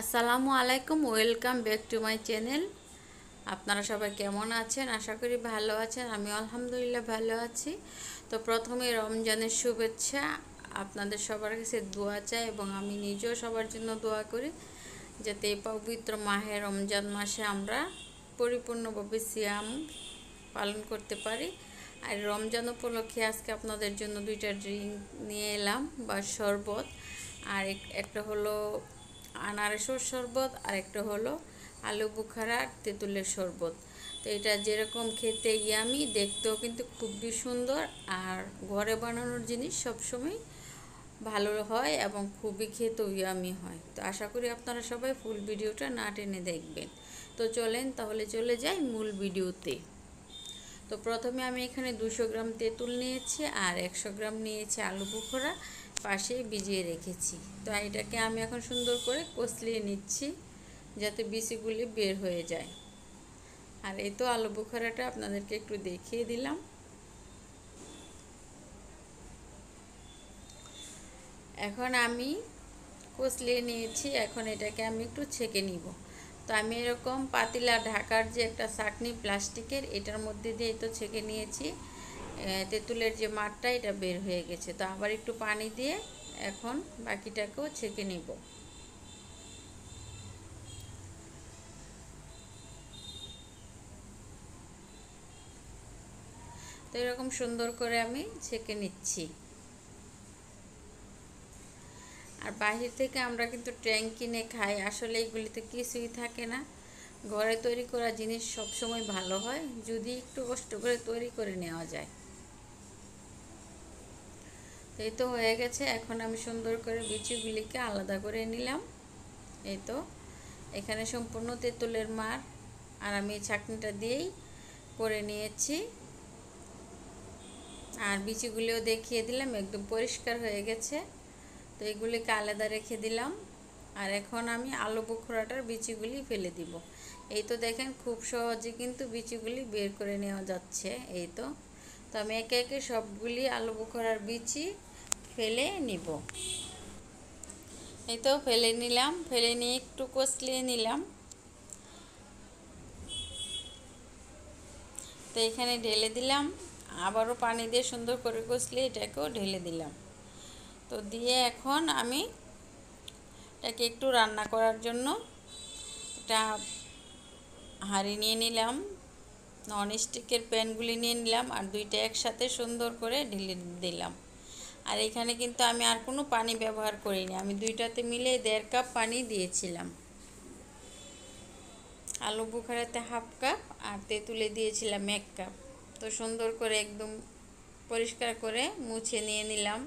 আসসালামু আলাইকুম, welcome back to my channel. আপনারা সবাই কেমন আছেন? আশা করি ভালো আছেন আমি আলহামদুলিল্লাহ ভালো আছি। তো প্রথমে রমজানের শুভেচ্ছা, আপনাদের সবার কাছে দোয়া চাই এবং আমি নিজেও সবার জন্য দোয়া করি, যাতে এই পবিত্র মাহে রমজান মাসে আমরা পরিপূর্ণভাবে সিয়াম পালন করতে পারি। আর রমজান উপলক্ষে আজকে আপনাদের জন্য দুইটা ড্রিঙ্ক নিয়ে এলাম, বা শরবত। আর একটা হলো আনারসের শরবত আর একটা হলো আলু বুখারা, তেঁতুলের শরবত। তো এটা যেরকম খেতে ইয়ামি, দেখতেও কিন্তু খুবই সুন্দর আর ঘরে বানানোর জিনিস সবসময় ভালো হয় এবং খুবই খেতেও ইয়ামি হয়। তো আশা করি আপনারা সবাই ফুল ভিডিওটা না টেনে দেখবেন। তো চলেন তাহলে চলে যাই মূল ভিডিওতে। তো প্রথমে আমি এখানে দুশো গ্রাম তেঁতুল নিয়েছি আর একশো গ্রাম নিয়েছি আলু বুখোরা পাশে ভিজিয়ে রেখেছি। তো এটাকে আমি এখন সুন্দর করে কষলিয়ে নিচ্ছি, যাতে বিচিগুলি বের হয়ে যায়। আর এই তো আলু বুখারাটা আপনাদেরকে একটু দেখিয়ে দিলাম। এখন আমি কষলিয়ে নিয়েছি, এখন এটাকে আমি একটু ছেঁকে নিব। তো আমি এরকম পাতিলা ঢাকার যে একটা চাকনি প্লাস্টিকের, এটার মধ্যে দিয়ে তো ছেঁকে নিয়েছি। তেঁতুলের যে মাঠটা, এটা বের হয়ে গেছে। তো আবার একটু পানি দিয়ে এখন বাকিটাকেও ছেঁকে নিব। তো এরকম সুন্দর করে আমি ছেঁকে নিচ্ছি। আর বাহির থেকে আমরা কিন্তু ট্যাঙ্ক কিনে খাই। আসলে এগুলিতে কিছুই থাকে না। ঘরে তৈরি করা জিনিস সবসময় ভালো হয়। যদি একটু কষ্ট করে তৈরি করে নেওয়া যায়। এই তো হয়ে গেছে। এখন আমি সুন্দর করে বিচিগুলিকে আলাদা করে নিলাম। এই তো। এখানে সম্পূর্ণ তেঁতুলের মার আর আমি ছাকনিটা দিয়েই করে নিয়েছি। আর বিচিগুলিও দেখিয়ে দিলাম, একদম পরিষ্কার হয়ে গেছে। তো এগুলিকে আলাদা রেখে দিলাম। আর এখন আমি আলু বুখরাটার বিচিগুলি ফেলে দিব। এই তো দেখেন, খুব সহজে কিন্তু বিচিগুলি বের করে নেওয়া যাচ্ছে। এই তো। তো আমি একে একে সবগুলি আলু বুখরার বিচি ফেলে নিব। এই তো ফেলে নিলাম, ফেলে নিয়ে একটু কষলিয়ে নিলাম। তো এখানে ঢেলে দিলাম, আবারও পানি দিয়ে সুন্দর করে কষলিয়ে এটাকেও ঢেলে দিলাম। তো দিয়ে এখন আমি এটাকে একটু রান্না করার জন্য এটা হাঁড়ি নিয়ে নিলাম। নন স্টিকের প্যানগুলি নিয়ে নিলাম আর দুইটা একসাথে সুন্দর করে ঢেলে দিলাম। আর এখানে কিন্তু আমি আর কোনো পানি ব্যবহার করিনি। আমি দুইটাতে মিলে দেড় কাপ পানি দিয়েছিলাম। আলু বুখারাতে হাফ কাপ আর তেঁতুলে দিয়েছিলাম এক কাপ। তো সুন্দর করে একদম পরিষ্কার করে মুছে নিয়ে নিলাম।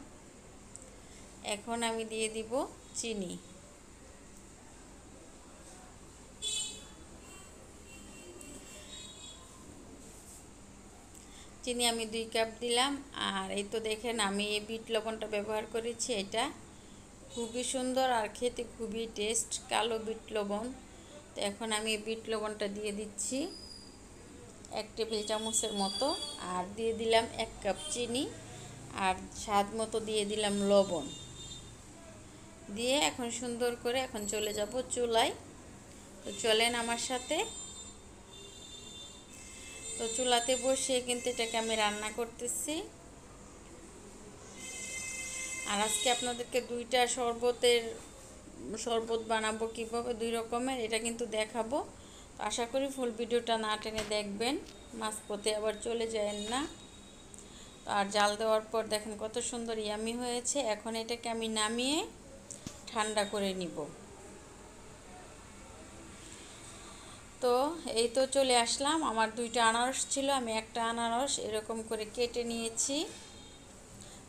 এখন আমি দিয়ে দিব চিনি। চিনি আমি দুই কাপ দিলাম। আর এই তো দেখেন আমি এই বিট লবণটা ব্যবহার করেছি, এটা খুবই সুন্দর আর খেতে খুবই টেস্ট কালো বিট লবণ। তো এখন আমি এই বিট লবণটা দিয়ে দিচ্ছি এক টেবিল চামচের মতো। আর দিয়ে দিলাম এক কাপ চিনি আর স্বাদ মতো দিয়ে দিলাম লবণ। দিয়ে এখন সুন্দর করে এখন চলে যাব চুলায়। তো চলেন আমার সাথে। তো চুলাতে বসিয়ে কিন্তু এটাকে আমি রান্না করতেছি। আর আজকে আপনাদেরকে দুইটা শরবতের, শরবত বানাবো কীভাবে, দুই রকমের, এটা কিন্তু দেখাবো। তো আশা করি ফুল ভিডিওটা না টেনে দেখবেন, মাঝপথে আবার চলে যায়েন না। আর জাল দেওয়ার পর দেখেন কত সুন্দর ইয়ামি হয়েছে। এখন এটাকে আমি নামিয়ে ঠান্ডা করে নিব। তো এই তো চলে আসলাম। আমার দুইটা আনারস ছিল, আমি একটা আনারস এরকম করে কেটে নিয়েছি,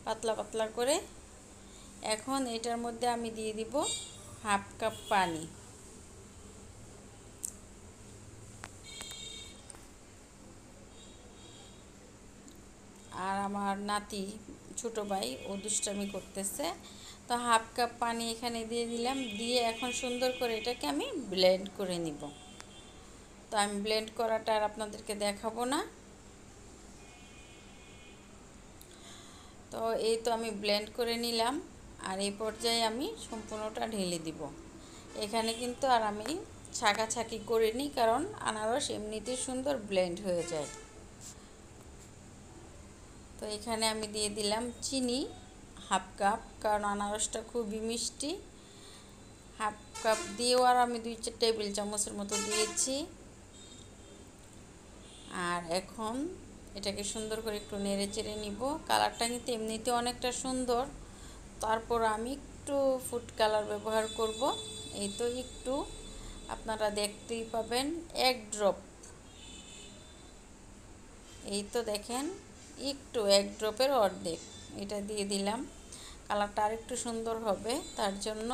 পাতলা পাতলা করে। এখন এটার মধ্যে আমি দিয়ে দিব হাফ কাপ পানি। আর আমার নাতি ছোট ভাই, ও দুষ্টামি করতেছে। তো হাফ কাপ পানি এখানে দিয়ে দিলাম, দিয়ে এখন সুন্দর করে এটাকে আমি ব্লেন্ড করে নিব। তো আমি ব্লেন্ড করাটা আর আপনাদেরকে দেখাবো না। তো এই তো আমি ব্লেন্ড করে নিলাম আর এই পর্যায়ে আমি সম্পূর্ণটা ঢেলে দিব। এখানে কিন্তু আর আমি ছাকাছাকি করিনি কারণ আনারস এমনিতেই সুন্দর ব্লেন্ড হয়ে যায়। তো এখানে আমি দিয়ে দিলাম চিনি, হাফ কাপ, কারণ আনারসটা খুবই মিষ্টি। হাফ কাপ দিয়েও আর আমি দুই চার টেবিল চামচের মতো দিয়েছি। আর এখন এটাকে সুন্দর করে একটু নেড়ে চেড়ে নিব। কালারটা কিন্তু এমনিতে অনেকটা সুন্দর। তারপর আমি একটু ফুড কালার ব্যবহার করব। এই তো একটু আপনারা দেখতেই পাবেন এক ড্রপ এই তো দেখেন একটু এক ড্রপের অর্ধেক। এটা দিয়ে দিলাম। কালারটা আরেকটু সুন্দর হবে, তার জন্য।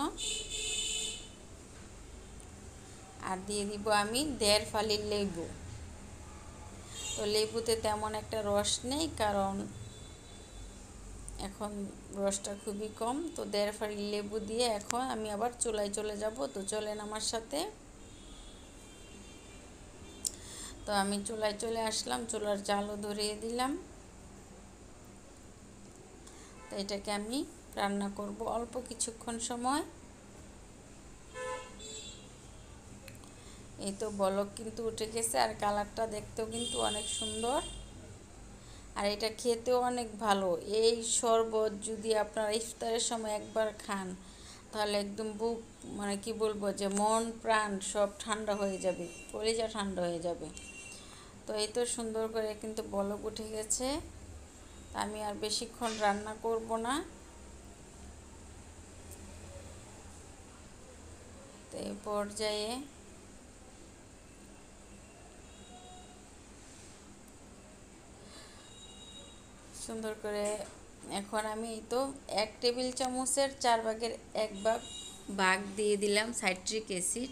আর দিয়ে দিব আমি দেড় ফালির লেবু। তো লেবুতে তেমন একটা রস নেই, কারণ এখন রসটা খুবই কম। তো দেড় ফালি লেবু দিয়ে এখন আমি আবার চুলায় চলে যাব। তো চলেন আমার সাথে। তো আমি চুলায় চলে আসলাম, চুলার জালও ধরিয়ে দিলাম। তো এটাকে আমি রান্না করব অল্প কিছুক্ষণ সময়। এই তো বলক কিন্তু উঠে গেছে, আর কালারটা দেখতেও কিন্তু অনেক সুন্দর। আর এটা খেতেও অনেক ভালো। এই শরবত যদি আপনারা ইফতারের সময় একবার খান, তাহলে একদম বুক মানে কি বলব যে মন, প্রাণ সব ঠান্ডা হয়ে যাবে, কলিজা ঠান্ডা হয়ে যাবে। তো এই তো সুন্দর করে কিন্তু বলক উঠে গেছে। আমি আর বেশিক্ষণ রান্না করব না। তো এই পর্যায়ে সুন্দর করে। এখন আমি তো এক টেবিল চামচের চার ভাগের এক ভাগ ভাগ দিয়ে দিলাম সাইট্রিক অ্যাসিড।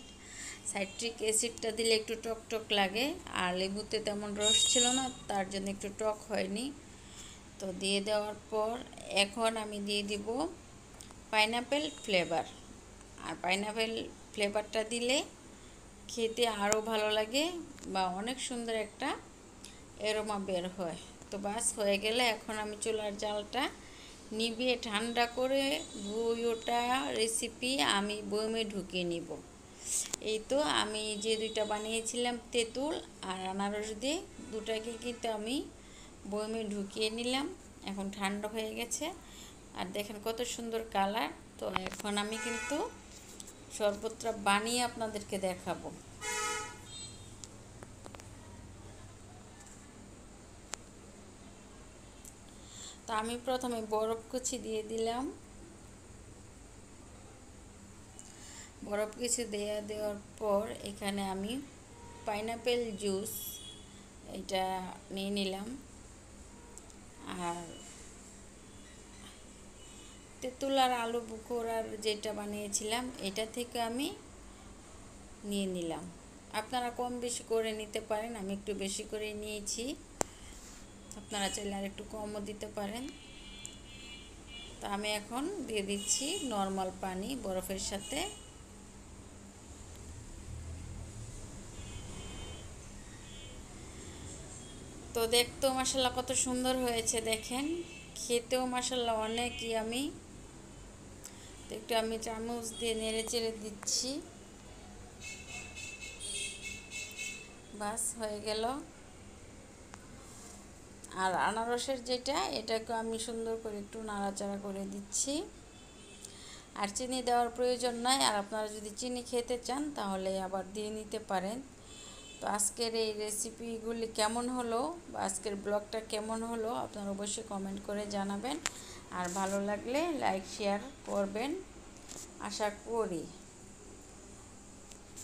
সাইট্রিক অ্যাসিডটা দিলে একটু টক টক লাগে, আর লেবুতে তেমন রস ছিল না, তার জন্য একটু টক হয়নি। তো দিয়ে দেওয়ার পর এখন আমি দিয়ে দিব পাইনাপেল ফ্লেভার। আর পাইনাপেল ফ্লেভারটা দিলে খেতে আরও ভালো লাগে বা অনেক সুন্দর একটা এরোমা বের হয়। তো বাস হয়ে গেলে এখন আমি চুলার জালটা নিভিয়ে ঠান্ডা করে ওটা রেসিপি আমি বয়মে ঢুকিয়ে নিব। এই তো আমি যে দুইটা বানিয়েছিলাম তেঁতুল আর আনারস দিয়ে, দুটাকে কিন্তু আমি বয়মে ঢুকিয়ে নিলাম। এখন ঠান্ডা হয়ে গেছে। আর দেখেন কত সুন্দর কালার। তো এখন আমি কিন্তু শরবতটা বানিয়ে আপনাদেরকে দেখাবো। আমি প্রথমে বরফ কুচি দিয়ে দিলাম। বরফ কুচি দেওয়া দেওয়ার পর এখানে আমি পাইনাপেল জুস এটা নিয়ে নিলাম। আর তেঁতুল আর আলু বুকোড়ার যেটা বানিয়েছিলাম এটা থেকে আমি নিয়ে নিলাম। আপনারা কম বেশি করে নিতে পারেন, আমি একটু বেশি করে নিয়েছি। আপনারা চাইলে আর একটু কমও দিতে পারেন। তো আমি এখন দিয়ে দিচ্ছি নর্মাল পানি বরফের সাথে। তো দেখতেও মাসাল্লাহ কত সুন্দর হয়েছে দেখেন, খেতেও মাসাল্লাহ অনেকই আমি একটু আমি চামচ দিয়ে নেড়ে চেড়ে দিচ্ছি। বাস হয়ে গেল। আর আনারসের যেটা, এটাকে আমি সুন্দর করে একটু নাড়াচাড়া করে দিচ্ছি। আর চিনি দেওয়ার প্রয়োজন নয় আর আপনারা যদি চিনি খেতে চান তাহলে আবার দিয়ে নিতে পারেন। তো আজকের এই রেসিপিগুলি কেমন হলো বা আজকের ব্লগটা কেমন হলো আপনারা অবশ্যই কমেন্ট করে জানাবেন। আর ভালো লাগলে লাইক শেয়ার করবেন। আশা করি।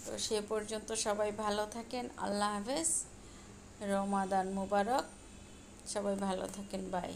তো সে পর্যন্ত সবাই ভালো থাকেন। আল্লাহ হাফেজ। রমাদান মুবারক। সবাই ভালো থাকেন বাই